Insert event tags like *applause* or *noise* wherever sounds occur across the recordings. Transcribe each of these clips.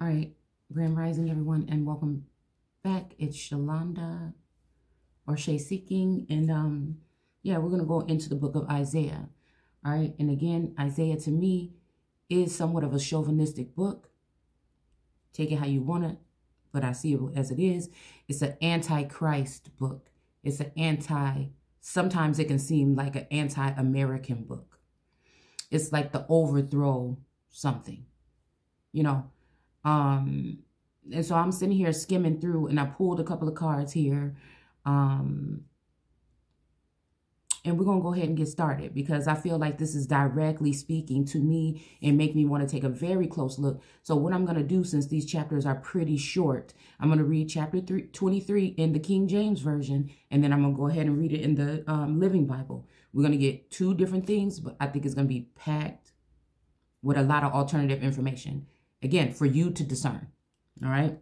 All right, Grand Rising, everyone, and welcome back. It's Shalonda or Shay Seeking, and um, yeah, we're gonna go into the book of Isaiah. All right, and again, Isaiah to me is somewhat of a chauvinistic book. Take it how you want it, but I see it as it is. It's an anti-Christ book. It's an anti. Sometimes it can seem like an anti-American book. It's like the overthrow something, you know um, and so I'm sitting here skimming through and I pulled a couple of cards here. Um, and we're going to go ahead and get started because I feel like this is directly speaking to me and make me want to take a very close look. So what I'm going to do, since these chapters are pretty short, I'm going to read chapter three, 23 in the King James Version, and then I'm going to go ahead and read it in the um, Living Bible. We're going to get two different things, but I think it's going to be packed with a lot of alternative information. Again, for you to discern. All right.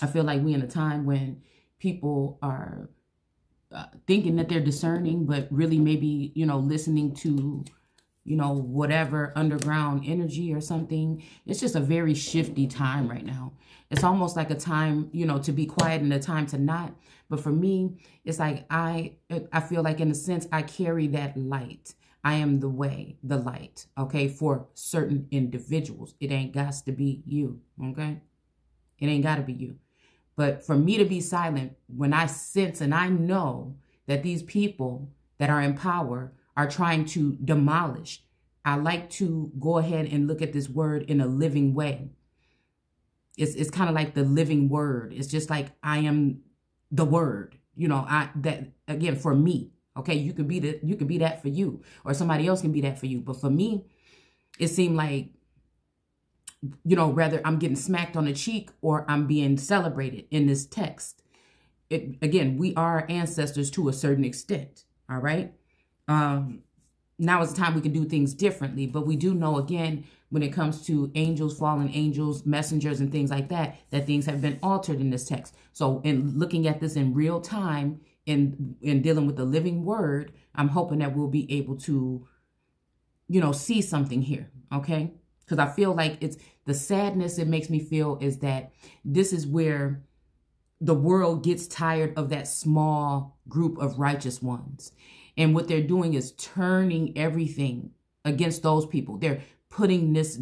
I feel like we in a time when people are uh, thinking that they're discerning, but really maybe, you know, listening to, you know, whatever underground energy or something. It's just a very shifty time right now. It's almost like a time, you know, to be quiet and a time to not. But for me, it's like I I feel like in a sense I carry that light. I am the way, the light, okay, for certain individuals. It ain't got to be you, okay? It ain't got to be you. But for me to be silent when I sense and I know that these people that are in power are trying to demolish, I like to go ahead and look at this word in a living way. It's, it's kind of like the living word. It's just like I am the word, you know, I that again for me, Okay, you can be the you can be that for you, or somebody else can be that for you. But for me, it seemed like you know, whether I'm getting smacked on the cheek or I'm being celebrated in this text. It, again, we are ancestors to a certain extent. All right. Um, now is the time we can do things differently, but we do know again when it comes to angels, fallen angels, messengers, and things like that, that things have been altered in this text. So, in looking at this in real time, in in dealing with the living word, I'm hoping that we'll be able to, you know, see something here. Okay. Because I feel like it's the sadness it makes me feel is that this is where the world gets tired of that small group of righteous ones. And what they're doing is turning everything against those people. They're putting this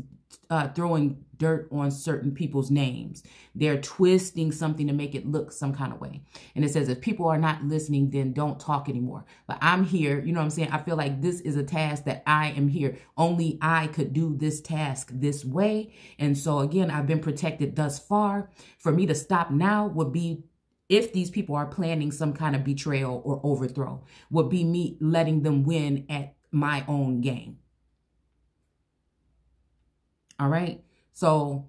uh, throwing dirt on certain people's names. They're twisting something to make it look some kind of way. And it says, if people are not listening, then don't talk anymore. But I'm here. You know what I'm saying? I feel like this is a task that I am here. Only I could do this task this way. And so again, I've been protected thus far. For me to stop now would be if these people are planning some kind of betrayal or overthrow, would be me letting them win at my own game. All right. So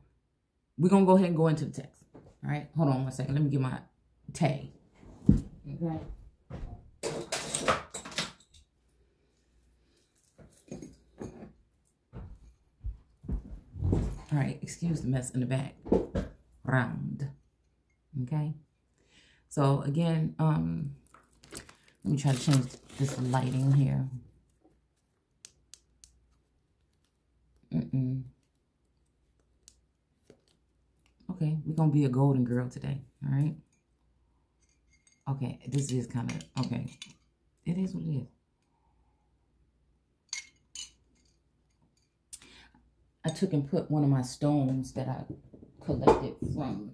we're going to go ahead and go into the text. All right. Hold on one second. Let me get my tag. Okay. All right. Excuse the mess in the back. Round. Okay. So again, um, let me try to change this lighting here. Mm-mm. Okay, we're going to be a golden girl today. All right. Okay, this is kind of, okay. It is what it is. I took and put one of my stones that I collected from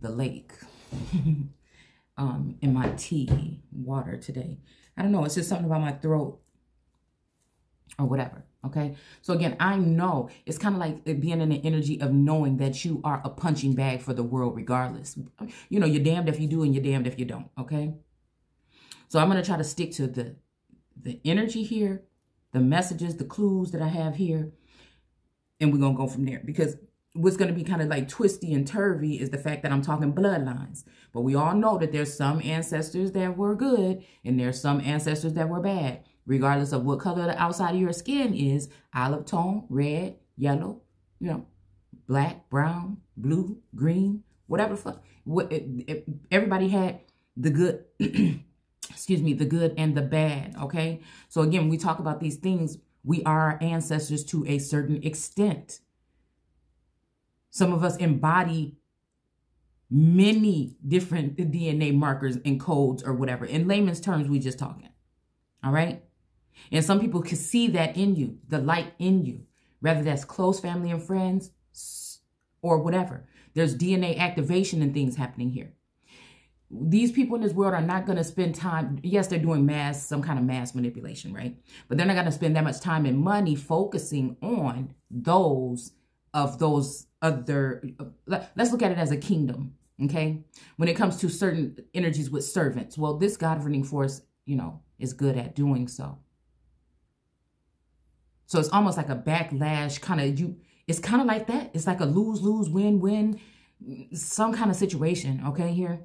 the lake *laughs* um, in my tea water today. I don't know. It's just something about my throat or whatever. Okay. So again, I know it's kind of like being in the energy of knowing that you are a punching bag for the world regardless. You know, you're damned if you do and you're damned if you don't. Okay. So I'm going to try to stick to the, the energy here, the messages, the clues that I have here. And we're going to go from there because what's going to be kind of like twisty and turvy is the fact that I'm talking bloodlines. But we all know that there's some ancestors that were good and there's some ancestors that were bad regardless of what color the outside of your skin is, olive tone, red, yellow, you know, black, brown, blue, green, whatever. the Fuck. What, it, it, everybody had the good, *clears throat* excuse me, the good and the bad, okay? So again, we talk about these things, we are our ancestors to a certain extent. Some of us embody many different DNA markers and codes or whatever. In layman's terms, we just talking. All right. And some people can see that in you, the light in you, whether that's close family and friends or whatever. There's DNA activation and things happening here. These people in this world are not going to spend time. Yes, they're doing mass, some kind of mass manipulation, right? But they're not going to spend that much time and money focusing on those of those other. Let's look at it as a kingdom, okay? When it comes to certain energies with servants, well, this God governing force, you know, is good at doing so. So it's almost like a backlash kind of you it's kind of like that. It's like a lose lose win win some kind of situation, okay here.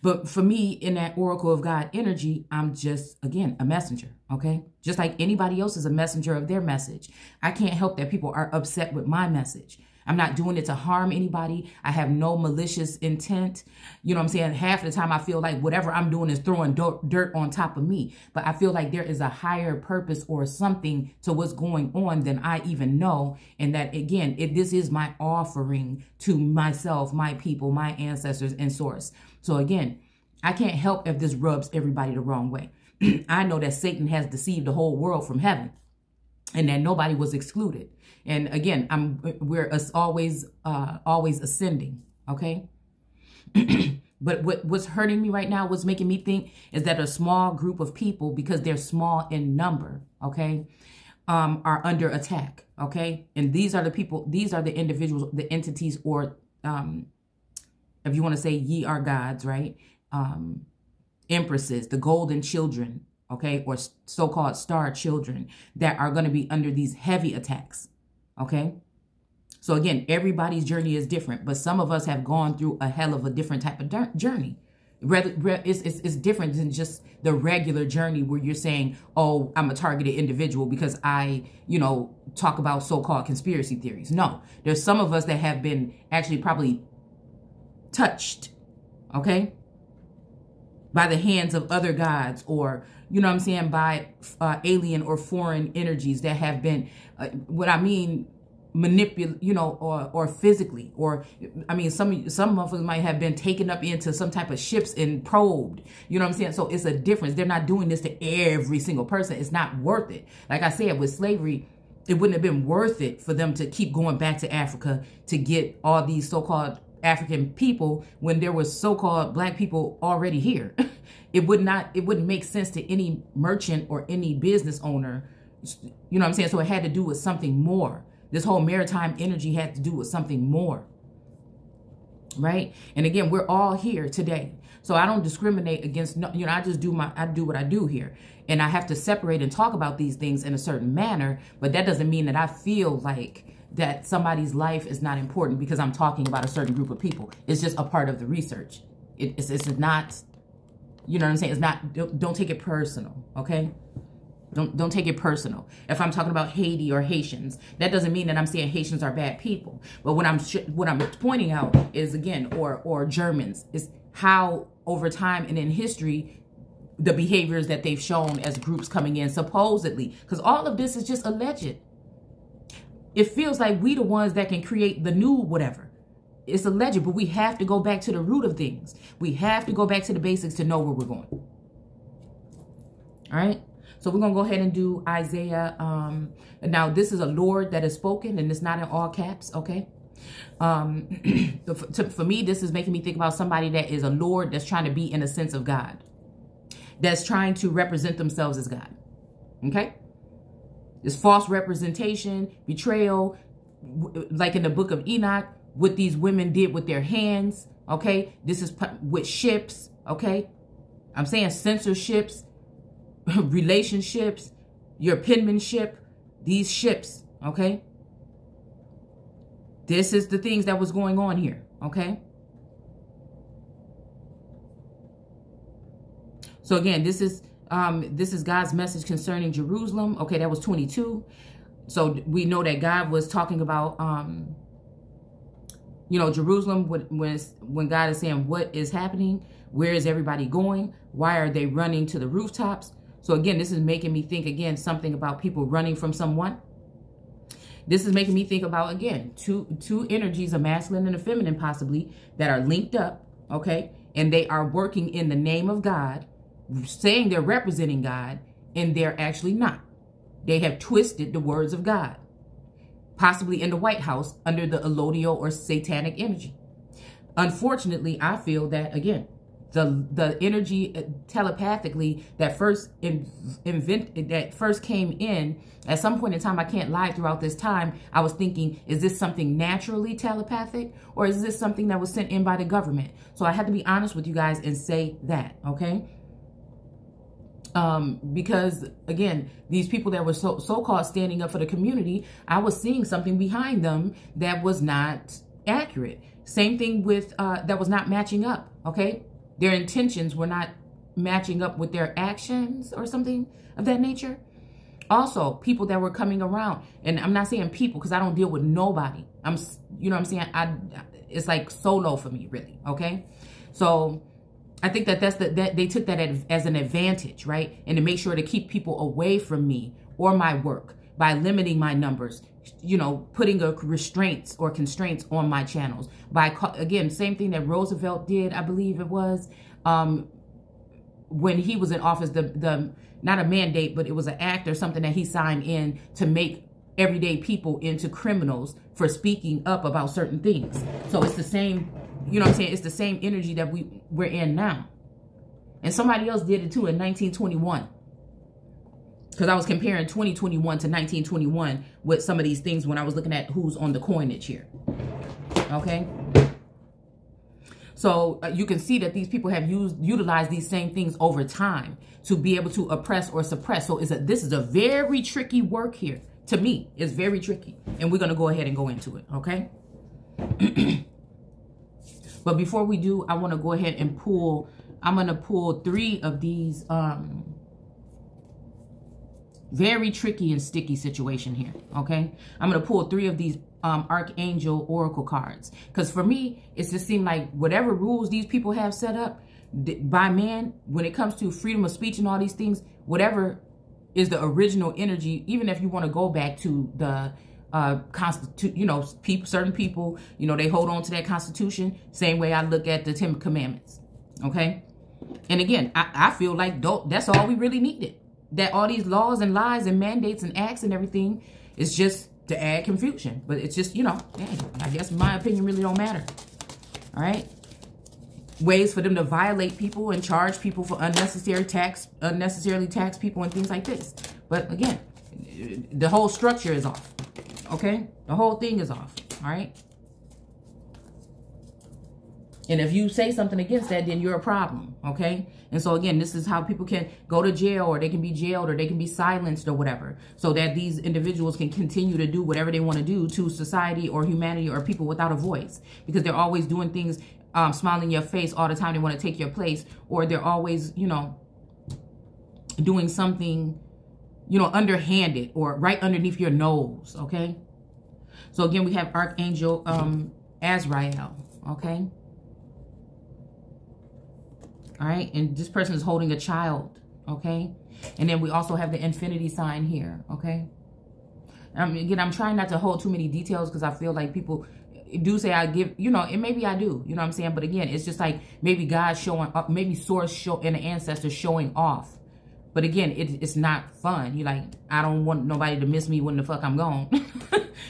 But for me, in that Oracle of God energy, I'm just, again, a messenger, okay? Just like anybody else is a messenger of their message. I can't help that people are upset with my message. I'm not doing it to harm anybody. I have no malicious intent. You know what I'm saying? Half the time I feel like whatever I'm doing is throwing dirt on top of me. But I feel like there is a higher purpose or something to what's going on than I even know. And that again, it, this is my offering to myself, my people, my ancestors and source. So again, I can't help if this rubs everybody the wrong way. *clears throat* I know that Satan has deceived the whole world from heaven and that nobody was excluded. And again, I'm we're us always uh, always ascending. Okay. *clears throat* but what what's hurting me right now, what's making me think is that a small group of people, because they're small in number, okay, um, are under attack. Okay, and these are the people, these are the individuals, the entities, or um, if you want to say ye are gods, right? Um, empresses, the golden children, okay, or so-called star children that are going to be under these heavy attacks. Okay. So again, everybody's journey is different, but some of us have gone through a hell of a different type of journey. It's, it's, it's different than just the regular journey where you're saying, oh, I'm a targeted individual because I, you know, talk about so-called conspiracy theories. No, there's some of us that have been actually probably touched, okay, by the hands of other gods or you know what I'm saying, by uh, alien or foreign energies that have been, uh, what I mean, manipulate, you know, or or physically, or I mean, some some motherfuckers might have been taken up into some type of ships and probed. You know what I'm saying? So it's a difference. They're not doing this to every single person. It's not worth it. Like I said, with slavery, it wouldn't have been worth it for them to keep going back to Africa to get all these so-called African people when there was so-called black people already here. *laughs* it would not it wouldn't make sense to any merchant or any business owner you know what i'm saying? So it had to do with something more. This whole maritime energy had to do with something more right? And again we're all here today. So i don't discriminate against you know i just do my i do what i do here. And i have to separate and talk about these things in a certain manner but that doesn't mean that i feel like that somebody's life is not important because i'm talking about a certain group of people it's just a part of the research it, it's, it's not you know what I'm saying? It's not, don't, don't take it personal, okay? Don't don't take it personal. If I'm talking about Haiti or Haitians, that doesn't mean that I'm saying Haitians are bad people. But what I'm what I'm pointing out is again, or or Germans, is how over time and in history, the behaviors that they've shown as groups coming in supposedly, because all of this is just alleged. It feels like we the ones that can create the new whatever it's a legend, but we have to go back to the root of things. We have to go back to the basics to know where we're going. All right. So we're going to go ahead and do Isaiah. Um, now, this is a Lord that is spoken, and it's not in all caps, okay? Um, *clears throat* to, for me, this is making me think about somebody that is a Lord that's trying to be in a sense of God. That's trying to represent themselves as God. Okay? This false representation, betrayal, like in the book of Enoch, what these women did with their hands, okay? This is with ships, okay? I'm saying censorships, *laughs* relationships, your penmanship, these ships, okay? This is the things that was going on here, okay? So again, this is um, this is God's message concerning Jerusalem. Okay, that was 22. So we know that God was talking about um, you know, Jerusalem, when, when God is saying, what is happening? Where is everybody going? Why are they running to the rooftops? So again, this is making me think again, something about people running from someone. This is making me think about, again, two, two energies, a masculine and a feminine possibly, that are linked up, okay? And they are working in the name of God, saying they're representing God, and they're actually not. They have twisted the words of God, possibly in the White House under the Allodial or satanic energy. Unfortunately, I feel that, again, the the energy uh, telepathically that first in, invent that first came in at some point in time i can't lie throughout this time i was thinking is this something naturally telepathic or is this something that was sent in by the government so i had to be honest with you guys and say that okay um, because again, these people that were so so-called standing up for the community, I was seeing something behind them that was not accurate. Same thing with uh, that was not matching up. Okay, their intentions were not matching up with their actions or something of that nature. Also, people that were coming around, and I'm not saying people because I don't deal with nobody. I'm, you know what I'm saying? I, it's like solo for me, really. Okay. So I think that that's the, that they took that as an advantage, right? And to make sure to keep people away from me or my work by limiting my numbers, you know, putting a restraints or constraints on my channels by, again, same thing that Roosevelt did, I believe it was, um, when he was in office, the, the, not a mandate, but it was an act or something that he signed in to make everyday people into criminals for speaking up about certain things. So it's the same, you know what I'm saying? It's the same energy that we, we're in now. And somebody else did it too in 1921 because I was comparing 2021 to 1921 with some of these things when I was looking at who's on the coinage here. Okay. So uh, you can see that these people have used utilized these same things over time to be able to oppress or suppress. So is a this is a very tricky work here. To me, it's very tricky. And we're going to go ahead and go into it, okay? *clears throat* but before we do, I want to go ahead and pull I'm going to pull 3 of these um very tricky and sticky situation here, okay? I'm going to pull three of these um, Archangel Oracle cards. Because for me, it just seemed like whatever rules these people have set up by man, when it comes to freedom of speech and all these things, whatever is the original energy, even if you want to go back to the uh constitute you know people certain people you know they hold on to that constitution same way i look at the ten commandments okay and again i, I feel like that's all we really needed that all these laws and lies and mandates and acts and everything is just to add confusion. But it's just, you know, hey, I guess my opinion really don't matter. All right. Ways for them to violate people and charge people for unnecessary tax, unnecessarily tax people and things like this. But again, the whole structure is off. Okay. The whole thing is off. All right. And if you say something against that, then you're a problem, okay? And so again, this is how people can go to jail or they can be jailed or they can be silenced or whatever. So that these individuals can continue to do whatever they want to do to society or humanity or people without a voice. Because they're always doing things, um, smiling your face all the time. They want to take your place. Or they're always, you know, doing something, you know, underhanded or right underneath your nose, okay? So again, we have Archangel um, Azrael, okay? all right? And this person is holding a child, okay? And then we also have the infinity sign here, okay? Um, again, I'm trying not to hold too many details because I feel like people do say I give, you know, and maybe I do, you know what I'm saying? But again, it's just like maybe God showing up, maybe source show and the ancestors showing off. But again, it, it's not fun. You're like, I don't want nobody to miss me when the fuck I'm gone. *laughs*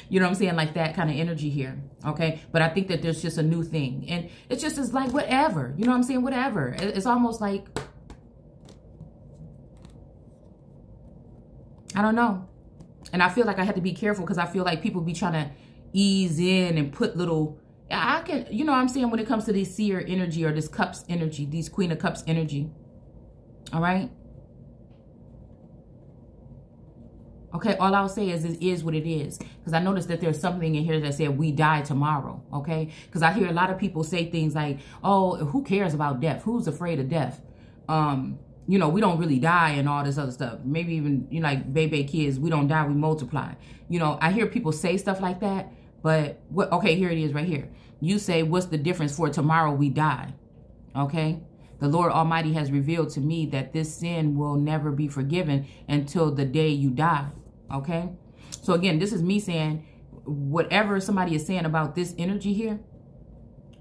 You know what I'm saying? Like that kind of energy here. Okay. But I think that there's just a new thing. And it's just is like whatever. You know what I'm saying? Whatever. It's almost like, I don't know. And I feel like I have to be careful because I feel like people be trying to ease in and put little, I can, you know I'm saying? When it comes to this seer energy or this cups energy, these queen of cups energy. All right. Okay, all I'll say is it is what it is. Because I noticed that there's something in here that said we die tomorrow. Okay, because I hear a lot of people say things like, "Oh, who cares about death? Who's afraid of death?" Um, you know, we don't really die and all this other stuff. Maybe even you know, like baby kids, we don't die, we multiply. You know, I hear people say stuff like that, but what? Okay, here it is, right here. You say, "What's the difference for tomorrow we die?" Okay, the Lord Almighty has revealed to me that this sin will never be forgiven until the day you die. Okay? So again, this is me saying whatever somebody is saying about this energy here,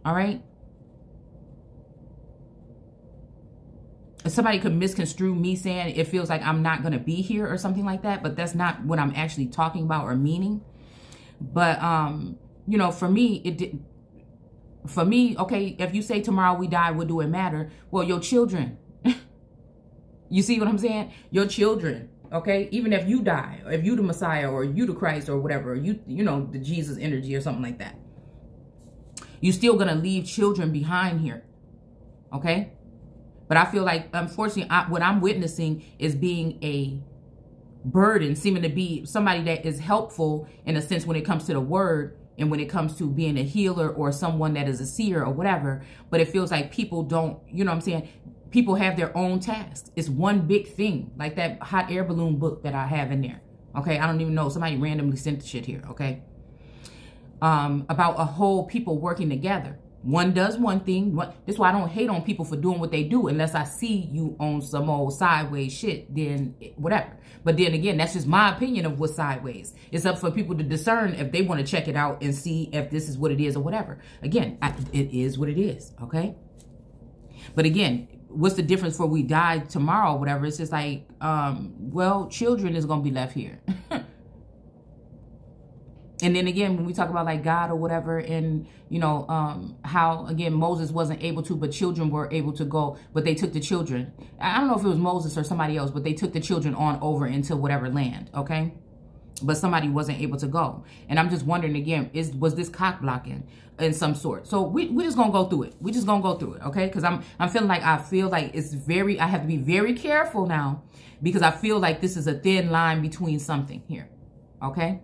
all right? Somebody could misconstrue me saying it feels like I'm not going to be here or something like that, but that's not what I'm actually talking about or meaning. But, um, you know, for me, it did, for me, okay, if you say tomorrow we die, what do it matter? Well, your children. *laughs* you see what I'm saying? Your children Okay, even if you die, or if you the Messiah or you the Christ or whatever, you you know the Jesus energy or something like that, You're still gonna leave children behind here. Okay, but I feel like unfortunately, I, what I'm witnessing is being a burden, seeming to be somebody that is helpful in a sense when it comes to the word and when it comes to being a healer or someone that is a seer or whatever. But it feels like people don't, you know what I'm saying? people have their own tasks. It's one big thing, like that hot air balloon book that I have in there. Okay, I don't even know. Somebody randomly sent the shit here. Okay, um, about a whole people working together. One does one thing. That's why I don't hate on people for doing what they do unless I see you on some old sideways shit. Then whatever. But then again, that's just my opinion of what's sideways. It's up for people to discern if they want to check it out and see if this is what it is or whatever. Again, I, it is what it is. Okay. But again, what's the difference for we die tomorrow or whatever? It's just like, um, well, children is going to be left here. *laughs* and then again, when we talk about like God or whatever, and you know, um, how again Moses wasn't able to, but children were able to go, but they took the children. I don't know if it was Moses or somebody else, but they took the children on over into whatever land, okay? but somebody wasn't able to go. And I'm just wondering again, is was this cock blocking in some sort? So we we just gonna go through it. We just gonna go through it, okay? Because I'm I'm feeling like I feel like it's very I have to be very careful now because I feel like this is a thin line between something here. Okay.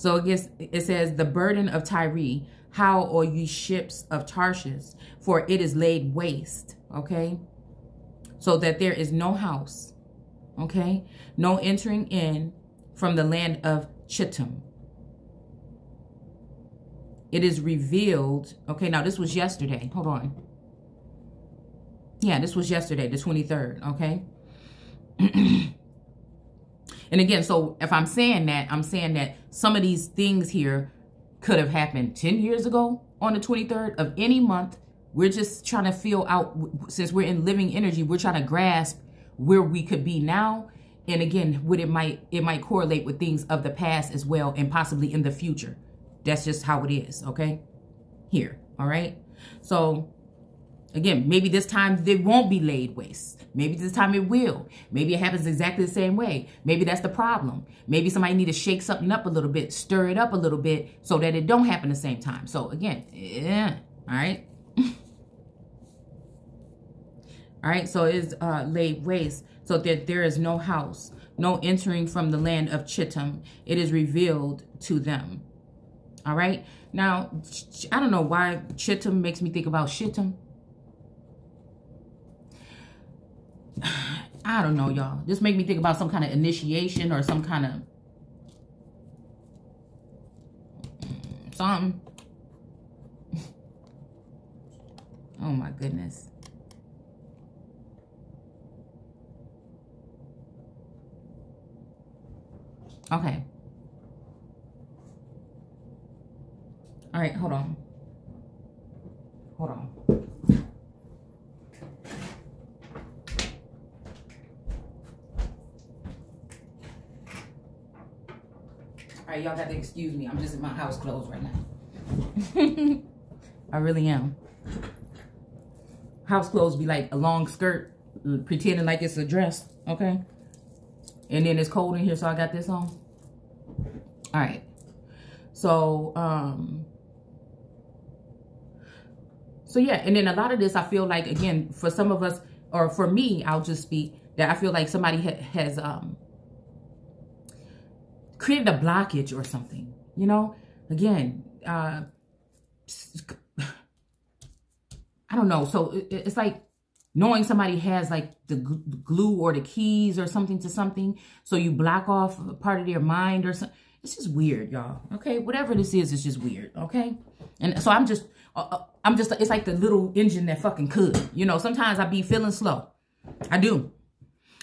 So it gets it says the burden of Tyre, how are ye ships of Tarshish, for it is laid waste, okay? So that there is no house Okay? No entering in from the land of Chittim. It is revealed. Okay, now this was yesterday. Hold on. Yeah, this was yesterday, the 23rd. Okay. *clears throat* and again, so if I'm saying that, I'm saying that some of these things here could have happened 10 years ago on the 23rd of any month. We're just trying to feel out, since we're in living energy, we're trying to grasp where we could be now. And again what it might it might correlate with things of the past as well and possibly in the future. That's just how it is okay? Here all right? So again maybe this time they won't be laid waste maybe this time it will maybe it happens exactly the same way maybe that's the problem maybe somebody need to shake something up a little bit stir it up a little bit so that it don't happen the same time so again yeah all right *laughs* all right, so it's uh, laid waste, so that there is no house, no entering from the land of Chittim. It is revealed to them. All right. Now, I don't know why Chittim makes me think about Shittim. I don't know, y'all. This make me think about some kind of initiation or some kind of something. *laughs* oh my goodness. Okay. All right, hold on. Hold on. All right, y'all got to excuse me. I'm just in my house clothes right now. *laughs* I really am. House clothes be like a long skirt, pretending like it's a dress, okay? And then it's cold in here, so I got this on. All right. So, um, so yeah, and then a lot of this, I feel like, again, for some of us, or for me, I'll just speak, that I feel like somebody ha has um, created a blockage or something, you know? Again, uh, I don't know. So it, it's like knowing somebody has like the glue or the keys or something to something. So you block off part of their mind or something it's just weird, y'all. Okay, whatever this is, it's just weird. Okay, and so I'm just, uh, uh, I'm just, it's like the little engine that fucking could. You know, sometimes I be feeling slow. I do.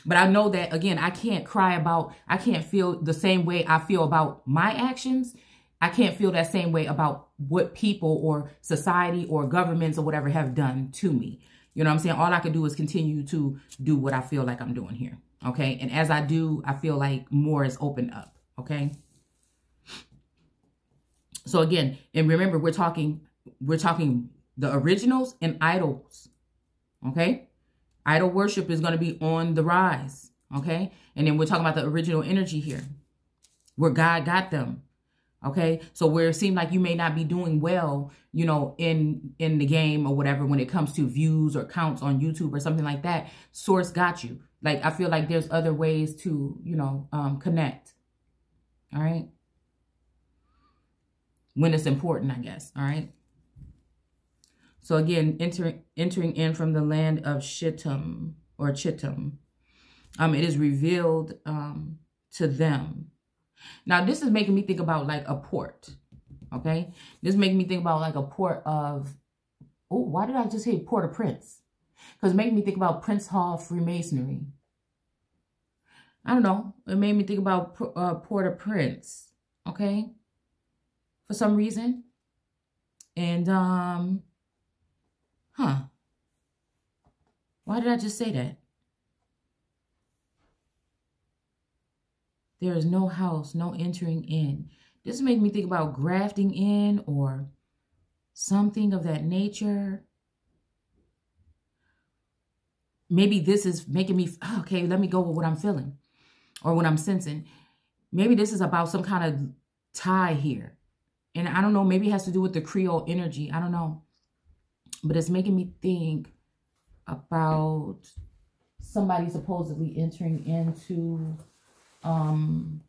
But I know that, again, I can't cry about, I can't feel the same way I feel about my actions. I can't feel that same way about what people or society or governments or whatever have done to me. You know what I'm saying? All I can do is continue to do what I feel like I'm doing here. Okay. And as I do, I feel like more is opened up. Okay. So again, and remember, we're talking, we're talking the originals and idols. Okay. Idol worship is going to be on the rise. Okay. And then we're talking about the original energy here where God got them. Okay. So where it seemed like you may not be doing well, you know, in, in the game or whatever, when it comes to views or counts on YouTube or something like that, source got you. Like, I feel like there's other ways to, you know, um, connect. All right. When it's important, I guess. All right. So again, entering entering in from the land of Shittim or Chittim, um, it is revealed um, to them. Now, this is making me think about like a port. Okay, this is making me think about like a port of. Oh, why did I just say Port-au-Prince? Because it made me think about Prince Hall Freemasonry. I don't know. It made me think about uh, Port-au-Prince. Okay, for some reason, and um, Huh. Why did I just say that? There is no house, no entering in. This makes me think about grafting in or something of that nature. Maybe this is making me, oh, okay, let me go with what I'm feeling or what I'm sensing. Maybe this is about some kind of tie here. And I don't know, maybe it has to do with the Creole energy. I don't know but it's making me think about somebody supposedly entering into um